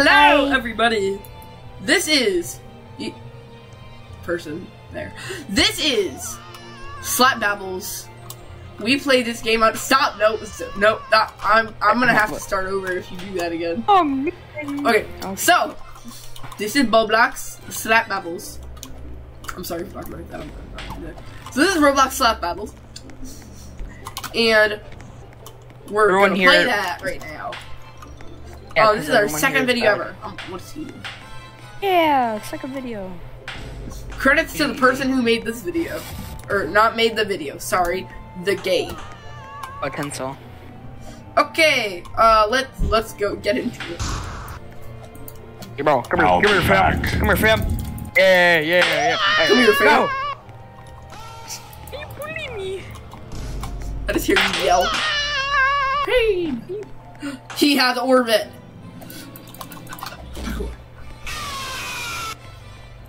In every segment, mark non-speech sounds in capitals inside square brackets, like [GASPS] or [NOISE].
Hello, everybody. This is y- person there. This is Slap Battles. We played this game on. Stop! No, no, not, I'm. I'm gonna have to start over if you do that again. Um, Okay, so this is Roblox Slap Battles. I'm sorry for talking like that. I'm not gonna do. So this is Roblox Slap Battles, and we're Everyone gonna play here- that right now. Yeah, oh, this is our second video back. ever. Um, what's he? doing? Yeah, it's like a video. Credits to the person who made this video, or not made the video. Sorry, the game. A pencil. Okay, uh, let's let's go get into it. Hey, bro, come I'll here, come be here, fam. Come here, fam. Yeah, yeah, yeah. Hey, Come here, fam. Go. You bully me. I just hear you yell. Hey, he has orbit.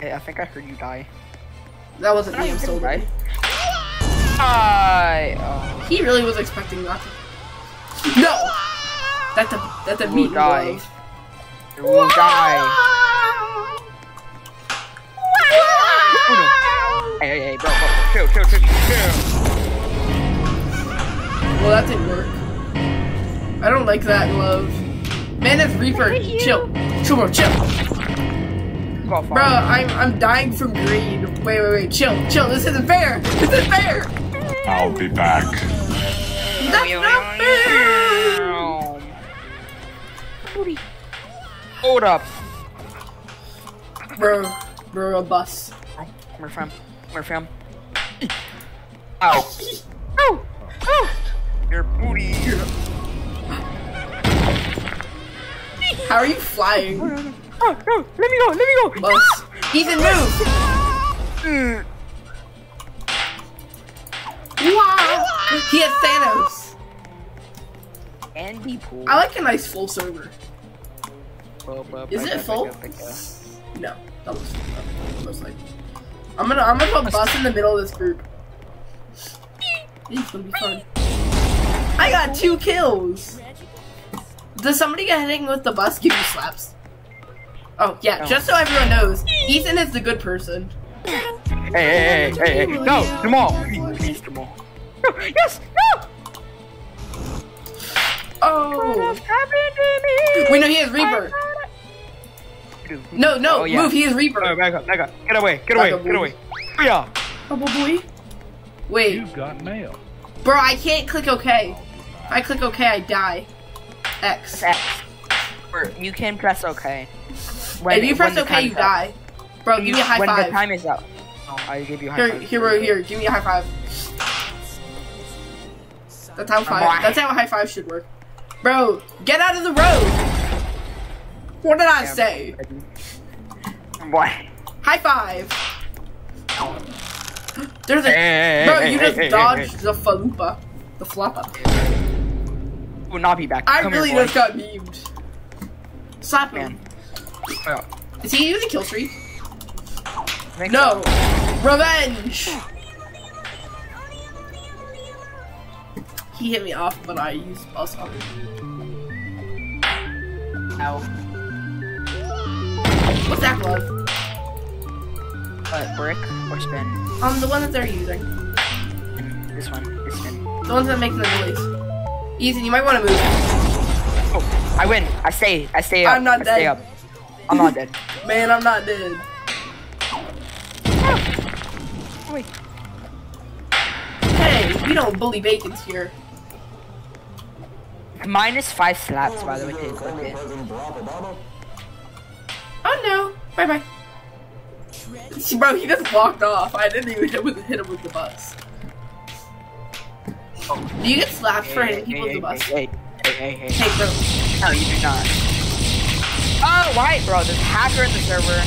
I think I heard you die. That wasn't me. I'm still die. ready. I. Oh. He really was expecting that. To... No! That's a that's a You will meat die. glove. You will die. Oh, no. Hey, hey, hey, bro, bro, bro. Chill, chill, chill, chill. Well, that didn't work. I don't like that glove. Man, that's Reaper. Chill, chill, bro, chill, Go bro. I'm I'm dying from greed. Wait, wait, wait. Chill, chill. This isn't fair. This isn't fair. I'll be back. That's not fair. Hold up. Bro, bro, a bus. Where from? Where from? Ow. Ow. Ow. Your booty. How are you flying? Oh, no. Let me go. Let me go. Bus. Ethan, move. Mm. Wow. He has Thanos. Andy pool. I like a nice full server. Is it full? No, that was that was like. I'm gonna I'm gonna put bus in the middle of this group. It's gonna be fun. I got two kills. Does somebody get hitting with the bus give you slaps? Oh yeah, No. just so everyone knows, Ethan is the good person. Hey, hey, hey, hey, hey. No, Jamal. Please, please, Jamal. No, yes, no. Oh, happened to me? wait no, he has Reaper. No, no, Oh, yeah. move. He has Oh, Reaper. back up, back up. Get away, get Back away, up, get boy. away. Yeah. Oh boy. Wait, You've got mail. bro, I can't click OK. If I click OK, I die. X. X. You can press OK. If you press the OK, time's you up. die. Bro, give me a high when the five. time is up. Oh, I give you a high Here, five. here, bro, here. Give me a high five. That's how five. That's how a high five should work. Bro, get out of the road. What did I Yeah. say? What? High five. There's a Hey, hey, bro. hey, you hey, just hey, hey, dodged the falupa, the floppa. Will not be back. I Come really here, just got memed. Slap him. Man. Oh, Is he using kill streak? No. so. Revenge. He hit me off, but I used bus on him. Ow. What's that glove? What, brick or spin? Um, the one that they're using. This one. This spin. The ones that make the noise. Ethan, you might want to move. Oh, I win. I stay. I stay up. I'm not I stay up. I'm not dead. [LAUGHS] Man, I'm not dead. Oh, wait. Hey, we don't bully bacons here. Minus five slaps, by the way, to equip it. Oh no. Bye bye. Bro, he just walked off. I didn't even hit, with, hit him with the bus. Do you get slapped for hitting people with the bus? Hey, hey, hey, hey, hey. Hey, bro. No, you do not. Oh, why, bro? There's a hacker in the server.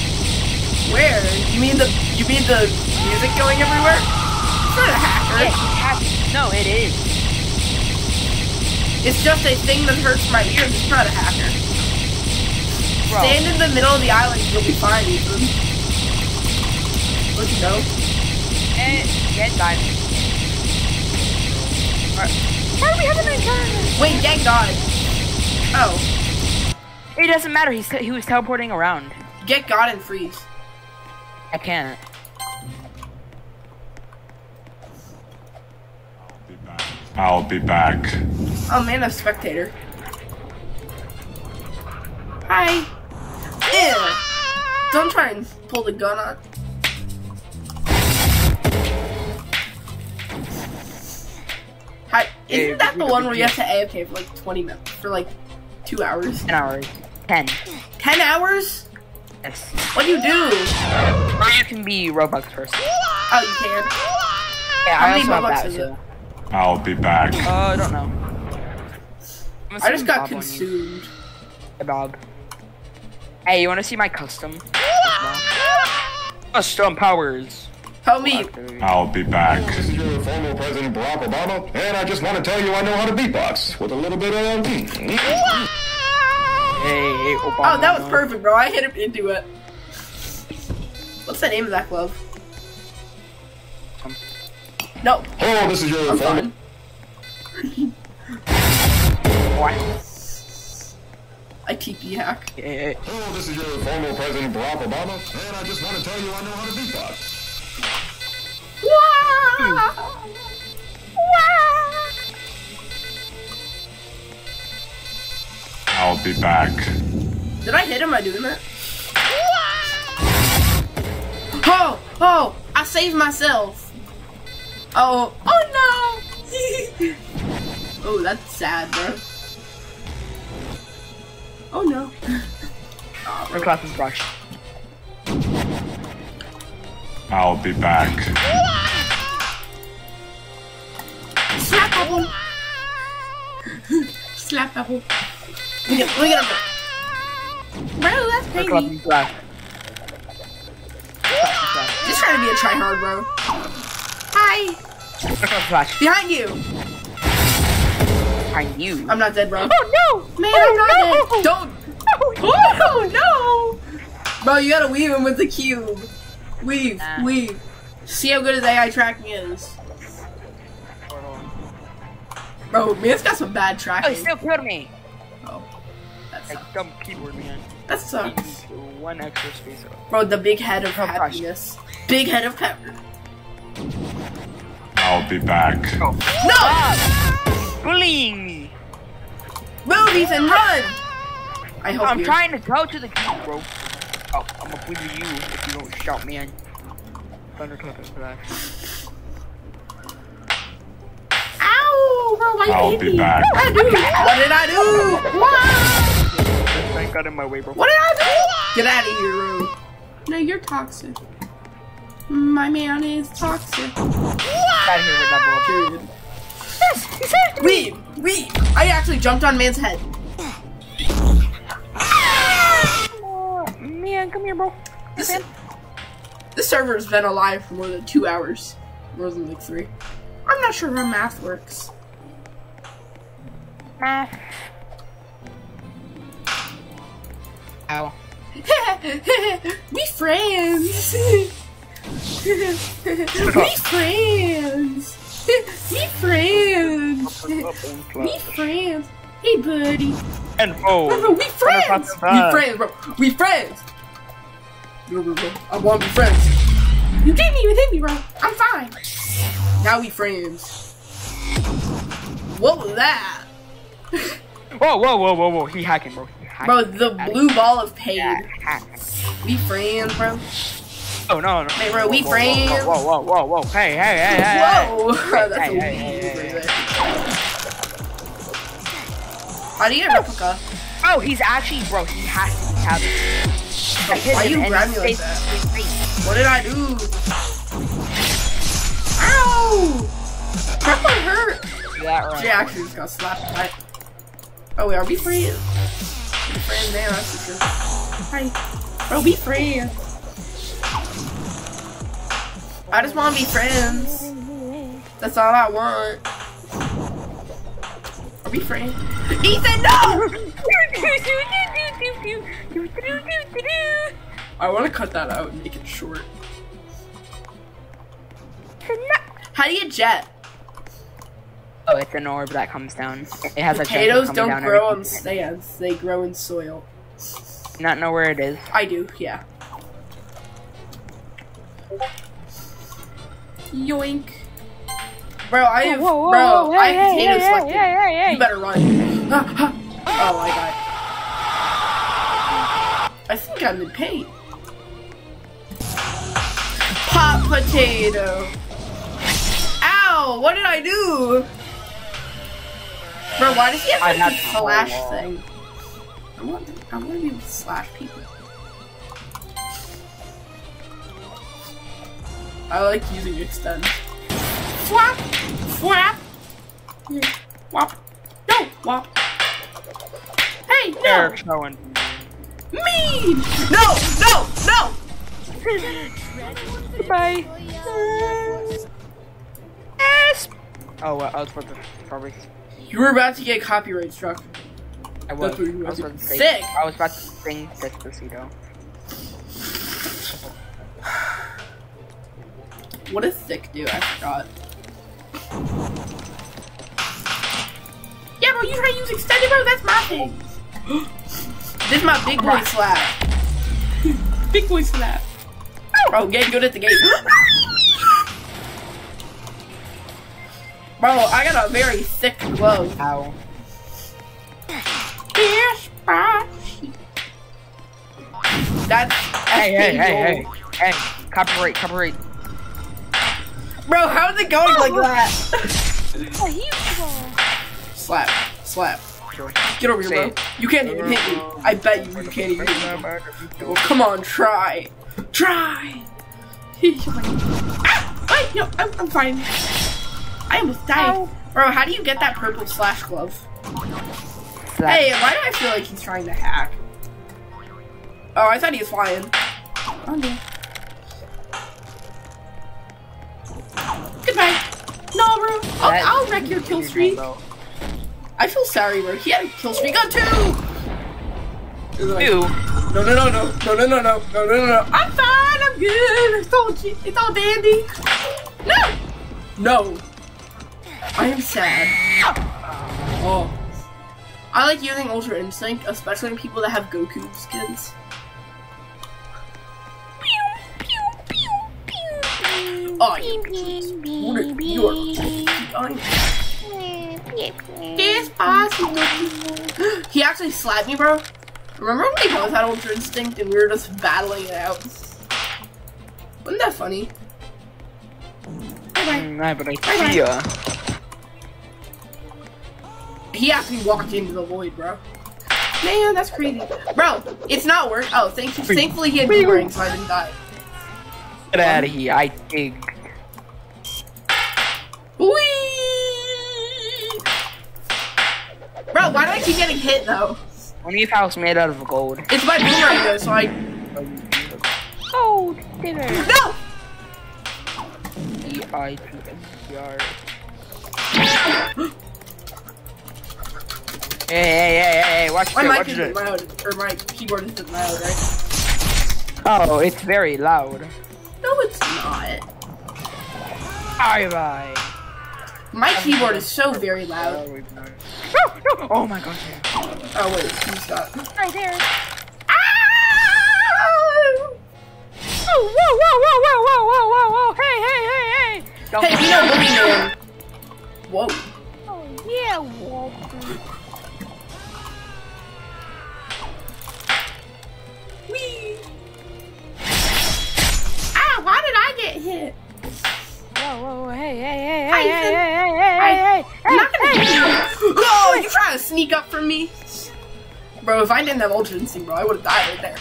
Where? You mean the you mean the music going everywhere? It's not a hacker. Yeah, he hacked. No, it is. It's just a thing that hurts my ears. It's not a hacker. Bro. Stand in the middle of the island. You'll be fine, Ethan. You know? And get diamond. Why do we have a night? Wait, Gang died. Oh. It doesn't matter. He's he was teleporting around. Get God and freeze. I can't. I'll be back. I'll be back. Oh man, a spectator. Hi. Ew. Don't try and pull the gun on. Hi. Isn't that the one where you have to AFK for like 20 minutes? For like two hours? Ten hours. Ten. 10 hours? Yes. What do you do? Or you can be Robux person. Oh, you can. Yeah, How I many also have Robux that is too. I'll be back. Uh, I don't know. I'm just got Bob consumed. Hey, Bob. Hey, you want to see my custom? Custom powers. Help me. I'll be back. This is your former President Barack Obama, and I just want to tell you I know how to beatbox with a little bit of. Hey, Obama. Oh, that was perfect, bro. I hit him into it. What's the name of that glove? Um. No, Oh, this is your I'm former. What? I TP hack. Hey, hey, Oh, this is your former President Barack Obama, and I just want to tell you I know how to beatbox. I'll be back. Did I hit him by doing that? Oh, oh, I saved myself. Oh, oh no. [LAUGHS] oh, that's sad, bro. Oh no. [LAUGHS] Oh, Her class is brush. I'll be back. Slap apple. [LAUGHS] Slap apple. Look at, look at him. Bro, that's Her class crazy. is brush. Just trying to be a tryhard, bro. Hi. Her class is. Behind you. Behind you. I'm not dead, bro. Oh no! Man, I'm oh, not dead. Don't. Oh, oh, no. Bro, you gotta weave him with the cube. Weave, Nah. weave. See how good his AI tracking is. Bro, man's got some bad tracking. Oh, he still killed me. That Like sucks. dumb keyboard man. That sucks. needs One extra space. Bro, the big head of Oh, gosh. happiness. Big head of pepper. I'll be back. Oh. No! Ah! Bullying me. Move, Ethan, run! I hope I'm you. trying to go to the key, bro. Oh, I'm gonna bully you if you don't shout, man. Thunder Clipping for that. Ow! Bro, why you I'll be me? back. What did I do? What did I do? What? Thank God in my way, bro. What did I do? Get out of here, bro. No, you're toxic. My man is toxic. Get out of here with that Period. Weave! Weave! I actually jumped on man's head. Man, come here, bro. This, this server has been alive for more than two hours. More than like three. I'm not sure how math works. Math. Ow. [LAUGHS] we friends. we friends. we friends. we friends. Hey, buddy. And oh. Bro, bro, we friends. We friends, bro. We friends. Bro, bro, bro. I want to be friends. You didn't even hit me, bro. I'm fine. Now we friends. What was that? Whoa, whoa, whoa, whoa, whoa. He hacking, bro. He. Bro, the blue ball of pain. Yeah. We friends, bro. Oh, no, no. Hey, bro, we Whoa, whoa, friends. Whoa, whoa, whoa, whoa. Hey, hey, hey, hey, hey. Whoa! That's Hey, a hey, weed hey, right hey, there. I need a replica. Oh, he's actually, bro, he has to be having. I hit Why him you and grab me like that? What did I do? Ow! That one hurt. That right. She actually just got slapped. I... Oh, wait, are we friends? For sure. Hi. Bro, we friends. I just want to be friends. That's all I want. We friends? Ethan, no! I want to cut that out and make it short. How do you jet? Oh, it's an orb that comes down. It has a chance of Potatoes coming don't down grow on stands, they grow in soil. Not know where it is. I do, yeah. Yoink. Bro, I have, Whoa, whoa, bro, whoa, I hey, have hey, potato hey, selected. hey, hey, hey. You better run. [LAUGHS] oh, I got I think I'm in pain. Pop potato. Ow, what did I do? Bro, why does he have I like had this to slash roll. thing? I want, to, I want to be able to slash people. I like using extend. Swap! Swap! Yeah. Wop! No! Wop! Hey! No! They're showing. Me! No! No! No! [LAUGHS] Goodbye. Yes. Oh, well, I was supposed to probably. You were about to get copyright struck. I was. That's what I was about to say- Sick. I was about to sing Despacito. What does sick do? I forgot. Yeah, bro, you try to use extended, bro. That's my thing. [GASPS] this is my big boy slap. [LAUGHS] big boy slap. Bro, get good at the game. [GASPS] [LAUGHS] bro, I got a very thick glove. Ow. Yes, That's Hey, hey, hey, hey, hey! Copyright, copyright. Bro, how's it going like that? Oh, slap, slap. Get over here, Say bro. it. You can't even hit me. I bet you you can't even hit me. Well, come on, try. Try. He's like, ah! Wait, no, I'm, I'm fine. I almost died. Bro, how do you get that purple slash glove? Hey, why do I feel like he's trying to hack? Oh, I thought he was flying. Oh, no. Goodbye. No, bro. I'll, I'll wreck your kill streak. I feel sorry, bro. He had a kill streak on two! Like, Ew. No, no, no, no. No, no, no, no. No, no, no, I'm fine. I'm good. It's all, it's all dandy. No! No. I am sad. Oh. I like using Ultra Instinct, especially on people that have Goku skins. Oh, you you are I'm He actually slapped me, bro. Remember when we both had Ultra Instinct and we were just battling it out? Wasn't that funny? Bye-bye. Nah, but I Bye-bye. see ya. He actually walked into the void, bro. Man, that's crazy. Bro, it's not work. Oh, thank you. thankfully he had boomerang, so I didn't die. Get out of here. I dig. Whee! Bro, why do I keep getting hit though? Only if I was made out of gold. It's my boomerang though, so I. Oh, dinner. No! E-I-T-S-E-R. [GASPS] [LAUGHS] Hey, hey, hey, hey, hey, watch My it, mic it. loud, or my keyboard isn't loud, right? Oh, it's very loud. No, it's not. Bye bye. My keyboard is so very loud. No, no. Oh my gosh. Oh wait, he's got. Right there. Ah! Oh, whoa, whoa, whoa, whoa, whoa, whoa, whoa, whoa. Hey, hey, hey, hey. Don't Hey, you know Boogeyman. Whoa. Oh, yeah, Walter. Whee! Ah, why did I get hit? Whoa, whoa, whoa, hey, hey, hey, Hi, hey, hey, Ethan. hey, hey, hey, hey, I'm not gonna hit you. Oh, you trying to sneak up from me? Bro, if I didn't have Ultra Instinct, bro, I would have died right there.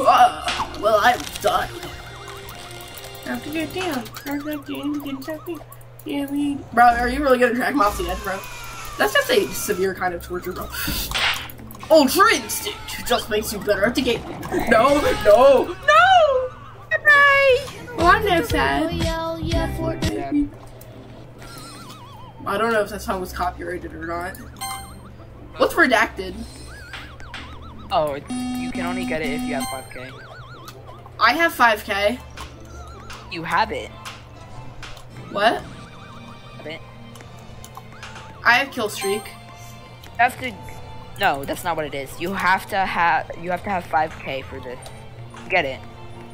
Uh, well, I'm done. Have to get down. Have to get down. Get something. Yeah, we. Bro, are you really gonna drag him off the edge, bro? That's just a severe kind of torture, bro. Ultra Instinct just makes you better at the game. No, no, no! Bye! Well, I'm no sad. Yell, yeah, Fortnite. I don't know if that song was copyrighted or not. What's redacted? Oh, it's, you can only get it if you have 5k. I have 5k. You have it. What? Have it. I have kill streak. You have to No, that's not what it is. You have to have you have to have 5k for this. Get it.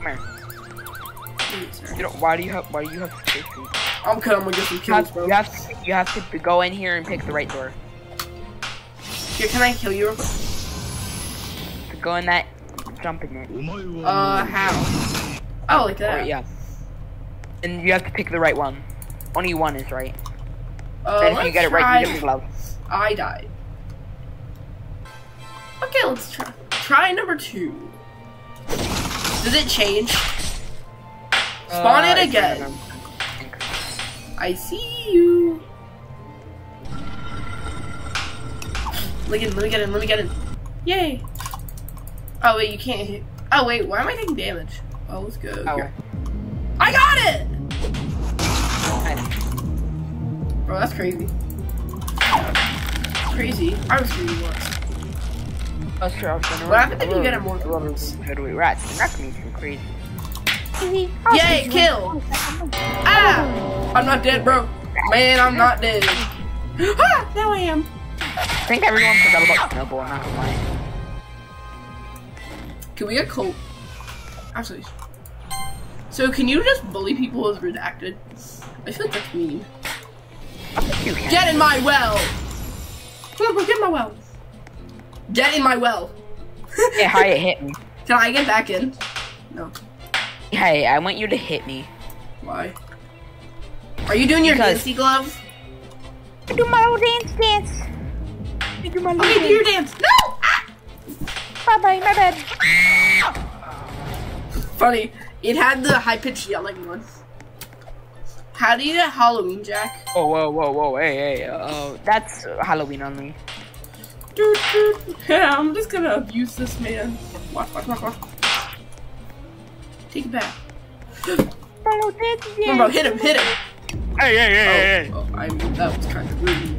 Come here. You don't, why do you have why do you have to pick these? I'm cause I'm gonna get some You kills, have, bro. you have to you have to go in here and pick the right door. Here, can I kill you? go in that, jump in it. Uh, how? Oh, like that. Or, yeah. And you have to pick the right one. Only one is right. Uh, and if you get it right, you get the glove. I died. Okay, let's try. Try number two. Does it change? Spawn Uh, it again. I see you. Let me get in, let me get in, let me get in. Yay. Oh, wait, you can't hit. Oh, wait, why am I taking damage? Oh, let's go. Oh. Here. I got it! Bro, that's crazy. Crazy. I was crazy once. Oh, sure, I was gonna What happened if you get more points? Heavyweight rats. That's me too crazy. Yay, kill! Ah! I'm not dead, bro. Man, I'm not dead. [GASPS] ah, now I am. I think everyone forgot about Snowball, I'm not. Can we get Colt? Actually. So, can you just bully people as redacted? I feel like that's mean. Get in my well! Come on, bro, get in my well. Get in my well. Hey, hi, it hit me. [LAUGHS] Can I get back in? No. Hey, I want you to hit me. Why? Are you doing your Because- dancey glove? Do my little dance dance. I Do my Okay, do your dance. No! Ah! Bye bye, my bad. Funny. It had the high pitched yelling one. How do you get Halloween Jack? Oh, whoa, whoa, whoa, hey, hey, uh, that's Halloween only. Dude, dude. Yeah, I'm just gonna abuse this man. Watch, watch, watch, watch. Take it back. My little dance Come on, bro, hit him, hit him. Hey, hey, hey, Oh, oh, I mean, that was kind of rude.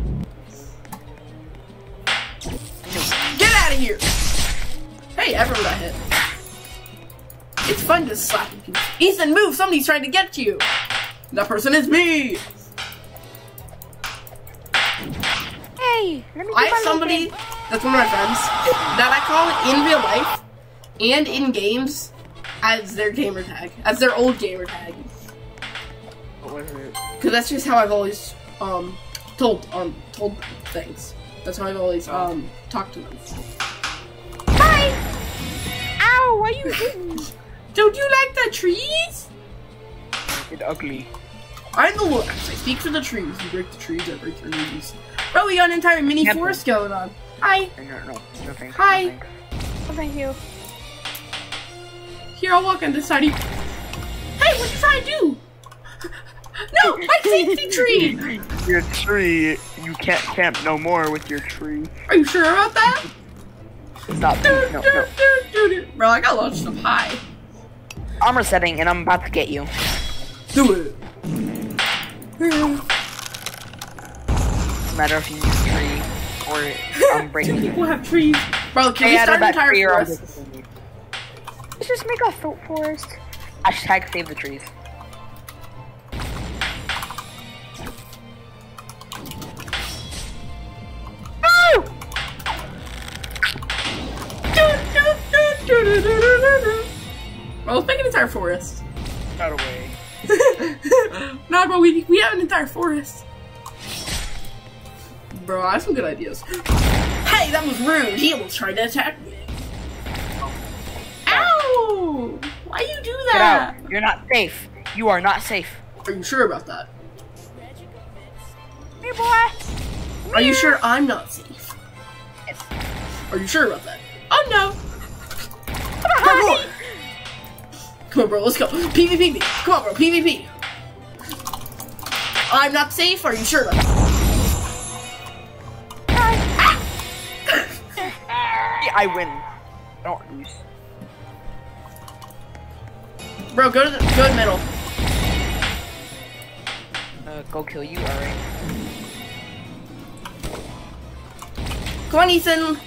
Get out of here! Hey, everyone got hit. It's fun just slapping people. Ethan, move! Somebody's trying to get to you! That person is me! Hey, let me I my have somebody dance. That's one of my friends that I call in real life and in games as their gamer tag, as their old gamer tag. What was it? Because that's just how I've always um told um told things. That's how I've always um talked to them. Hi. Ow, why you hitting me? Don't you like the trees? It's ugly. I'm the Lord. I speak for the trees. You break the trees, I break the trees. Bro, we got an entire mini Yep. forest going on. Hi. No, no, no, no thanks. Hi. No thanks. Oh, thank you. Here, I'll walk on this side. Hey, what you trying to do? [LAUGHS] No, my safety [LAUGHS] tree. Your tree, you can't camp no more with your tree. Are you sure about that? Stop. Do, No, do, no. do, do, do. Bro, I got launched up high. Armor setting, and I'm about to get you. Do it. No matter if you use tree or [LAUGHS] I'm Do breaking you. people have trees? Bro, can Stay we start an entire tree or I'm forest? Let's just make a throat forest. Hashtag save the trees. Well, let's make an entire forest. Out of way. nah, bro, we, we have an entire forest. Bro, I have some good ideas. Hey, that was rude. He almost tried to attack me. Ow! Why you do Get that? out. You're not safe. You are not safe. Are you sure about that? Hey, boy. Are you sure I'm not safe? Yes. Are you sure about that? Oh no! Come on, Come on, bro, let's go. PvP. Come on, bro, PvP. I'm not safe. Are you sure about that? I win. Don't lose. Bro, go to the go to the middle. Uh, go kill you, alright. Come on, Ethan.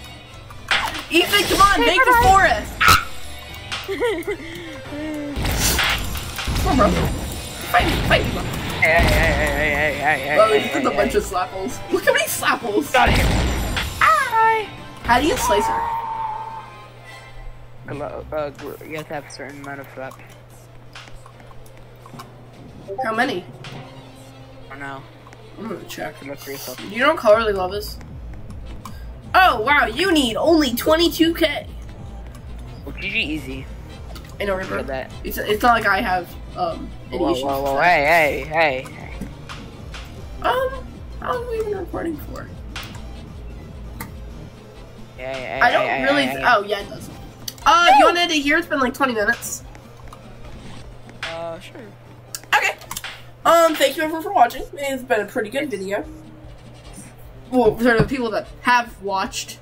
Ethan, come on, make the forest. [LAUGHS] Come on, bro. Fight me, fight me, bro. Hey, hey, hey, hey, hey, hey, hey, Bro, hey, hey, is a hey, bunch hey. of slapples. Look how many slapples. Got here. Hi. How do you slice her? Uh, you have to have a certain amount of reps. How many? I don't know. I'm gonna check. Look for yourself. You know what colorly love is? Oh wow, you need only 22k. Well, GG easy. I know, Ripper. that. It's it's not like I have um any Whoa, issues. whoa, whoa, hey, hey, hey. Um, how long have we been recording for? Hey, hey, I don't really. oh yeah, it does. Uh, you want to end it here? It's been like 20 minutes. Uh, sure. Okay. Um, thank you everyone for watching. It's been a pretty good video. Well, for the people that have watched.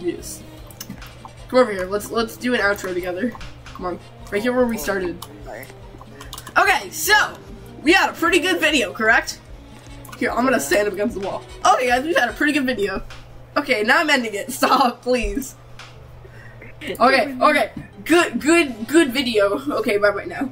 Yes. Come over here. Let's let's do an outro together. Come on. Right here where we started. Okay, so we had a pretty good video, correct? Here, I'm gonna stand up against the wall. Okay, guys, we've had a pretty good video. Okay, now I'm ending it. [LAUGHS] Stop, please. Okay, okay. Good, good, good video. [LAUGHS] Okay, bye bye now.